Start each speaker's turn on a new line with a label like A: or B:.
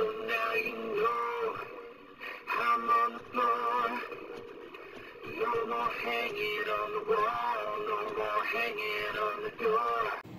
A: now you know I'm on the floor. No more hanging on the wall, no more hanging on the door.